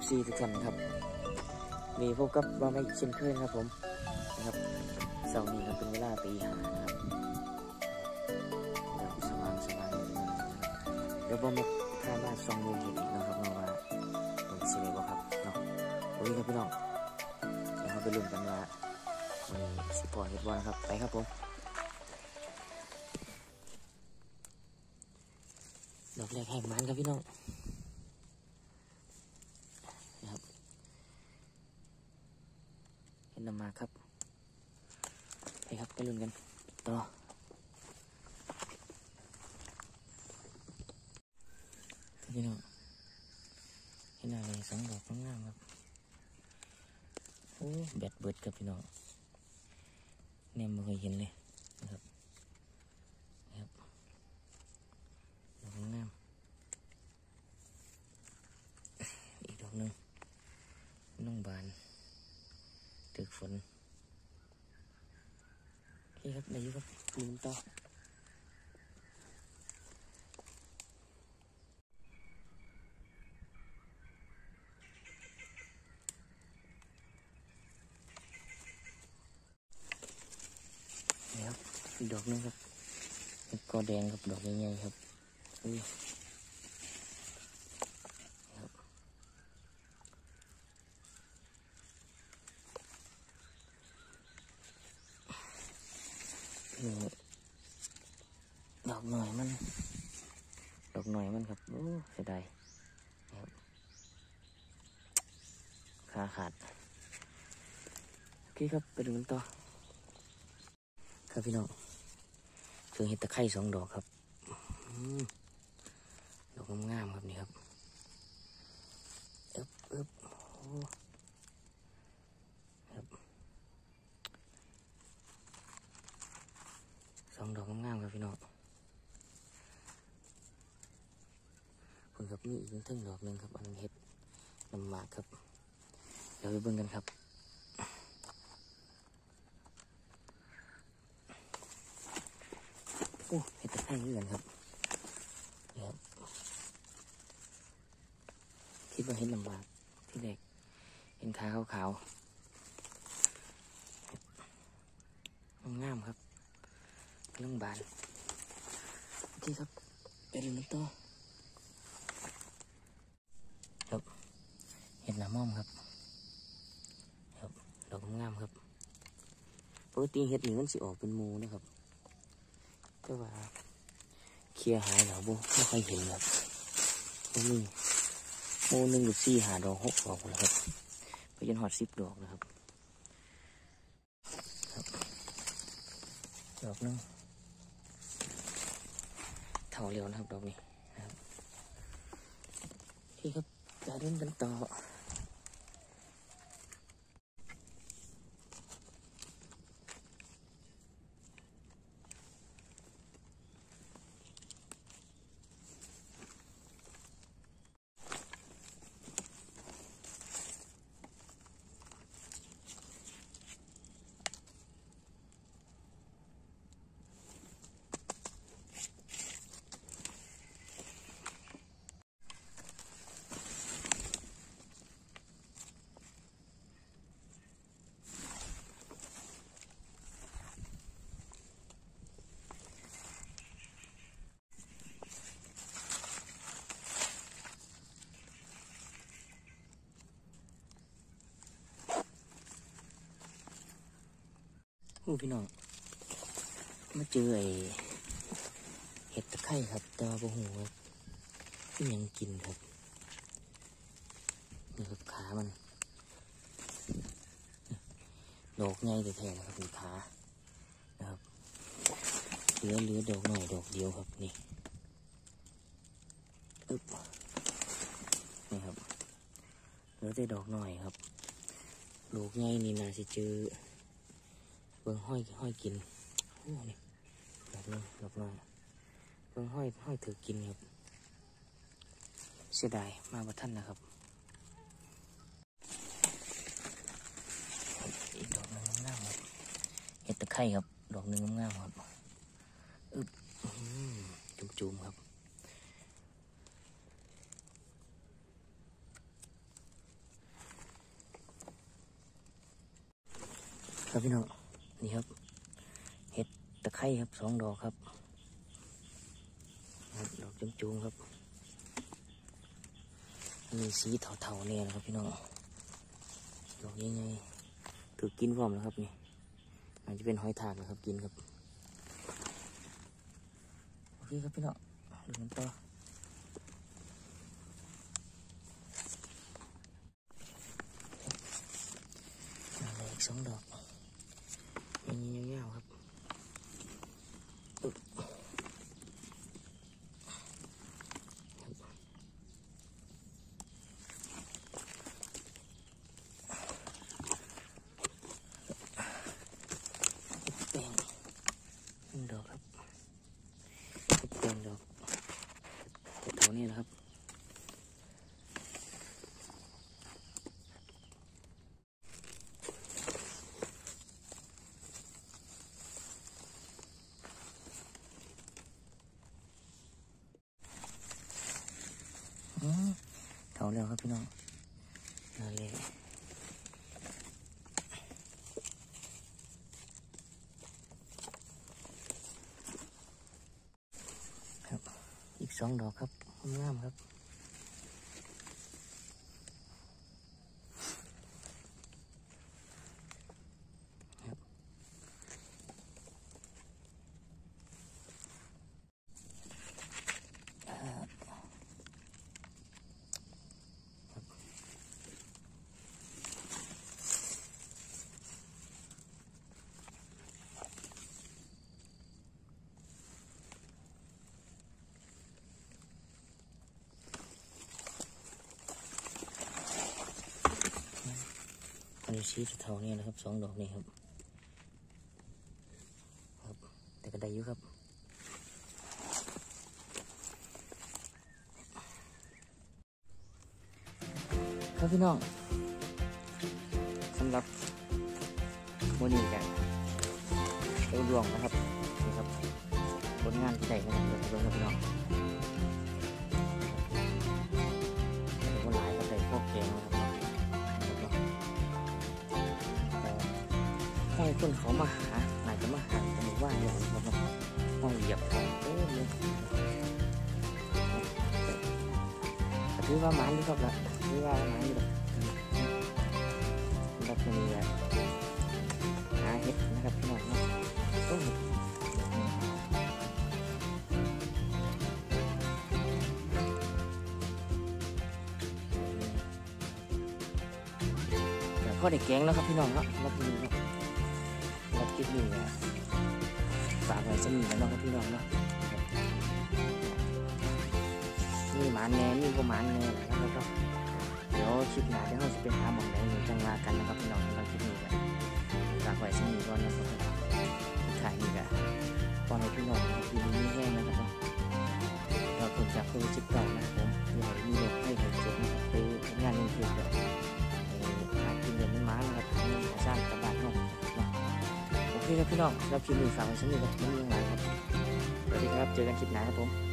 FC ทุกท่านครับ มีพบกับว่าไม่เช่นเคยนะครับผมนะครับเสาร์นี้ครับเป็นเวลาตีห้านะครับเดี๋ยวสว่างสว่างนิดนึงเดี๋ยวผมมาทาบ้านซองมูลเห็นอีกนะครับเนาะว่ามันสิเลยบ่ครับเนาะโอ้ยครับพี่น้องเดี๋ยวเราไปลุ้นกันว่ามันสปล่อยเห็ดบ่นะครับไปครับผมดอกแรกแห่งมันครับพี่น้องนะครับเห็นนำมาครับ ไปครับไปลุ้นกันต่อพี่น้องเห็นอะไรสองดอกงามๆครับโอ้แบตเบิดครับพี่น้องเนี่ยไม่เคยเห็นเลยนะครับนะครับดอกงามอีกดอกหนึ่งน้องบานตึกฝน โอเคครับได้อยุครับลืมต่อนี่ครับอีกดอกหนึงครับกอแดงครับดอกใหญ่ๆครับอุ้ยครับนี่ ดอกหน่อยมัน ดอกหน่อยมันครับโอ้เสียดายครับขาขาดโอเคครับไปดูกันต่อ ครับพี่น้องเจอเห็ดตะไคร่สองดอกครับดอกงามๆครับนี่ครับอึบอึบโอ้ครับสองดอกงามครับพี่น้องคุณครับนี่อีกทั้งดอกหนึ่งครับอันเห็ดน้ำหมากครับ เดี๋ยวไปเบิ่งกันครับโอ้เห็ดตะไคร้เหมือนกันครับนี่ครับ คิดว่าเห็นลำบากที่แรกเห็นขาขาวๆงามครับ กำลังบานโอเคครับไปดูมันต่อครับเห็ดหน้ำม่อมครับ ครับดอกงามครับปกติเห็ดนี่มันสิออกเป็นมูนะครับก็ว่าเคลียหายแล้วบ่ไม่ค่อยเห็นครับบ่มีโมหนึ่งหรือสี่หาดอกหกดอกแล้วครับไปจนหอดสิบดอกนะครับ ครับดอกนึง เท่าเร็วนะครับดอกนี้นะครับที่ครับจะเล่นกันต่อ โอ้พี่น้อง มาเจอไอ้เห็ดตะไคร่ครับแตว่าบ่หูว่าที่ยังกินครับนี่ครับขามันดอกง่ายแต่แท้นะครับมีขานะครับเหลือเหลือดอกหน่อยดอกเดียวครับนี่อึ๊บนี่ครับเหลือแต่ดอกหน่อยครับลูกง่ายนี่นาสิเจอ บิ่งห้อยห้อยกินโอ้นี่ดอบนึงดอบน้องเพิ่งห้อยห้อยถือกินครับเสียดายมาบัท่านนะครับอีกดอกหนึ่งงามครับเห็ดตะไคร่ครับ ดอกหนึ่งงามครับอึ๊บจุ่มๆครับครับพี่น้อง นี่ครับ เห็ดตะไคร้ครับสองดอกครับ ดอกจุ้มๆครับ มีสีเทาๆเนี่ยนะครับพี่น้อง ดอกใหญ่ๆถือกินพร้อมแล้วครับนี่อาจจะเป็นหอยทากนะครับกินครับ โอเคครับพี่น้องดูกันต่อสองดอกยังยาวๆครับอึ๊บแปลงหนึ่งดอกครับแปลงดอกแถวๆ นะครับเท่าแล้วครับพี่น้องนั่นเลยครับ อีกสองดอกครับ งามครับครับ อันนี้สีเทาเนี่ยนะครับสองดอกนี่ครับ ครับ แต่ก็ได้อยู่ครับครับพี่น้องสำหรับโมนี่กันเอวดวงนะครับนี่ครับผลงานที่ได้นะครับเดี๋ยวไปดูครับพี่น้อง คนเขามาหาอาจจะมาหากันว่าอย่างนี้ห้องเหยียบของเต็มเลยแต่ถือว่าหมันดีครับละถือว่าหมันดีแบบสำหรับนี้แหละหาเห็ดนะครับพี่น้องเนะโอ้เห็ดแต่พ่อได้แกงแล้วครับพี่น้องเนาะรับนี้เนาะรับ คลิปนี้นี่ยฝากไว้สมีแล้วเนาะครับพี่น้องเนาะมีหมานแน่มีก็หมานแน่แหละแล้วก็เดี๋ยวคลิปหน้าเดี๋ยวเราจะไปหาหมองไหนหนึ่งจังว่ากันนะครับพี่น้องสำหรับคลิปนี้ก็ฝากไว้สมีก่อนนะครับถ่ายนี่ก็ตอนให้พี่น้องนะครับอยู่ดีมีแห้งนะครับเนาะเราผลจากโควิด19นะครับผมให้มีโรคให้หายเจ็บนะครับไปงานเงินเพียงเดียวหากินเดือนม้านะครับหาสร้างกระบาดเนาะ นี่ครับพี่น้องรับคลิปนี้ฝากไว้สักนิดครับไม่มีอะไงครับ สวัสดีครับ เจอกันคลิปหน้าครับผม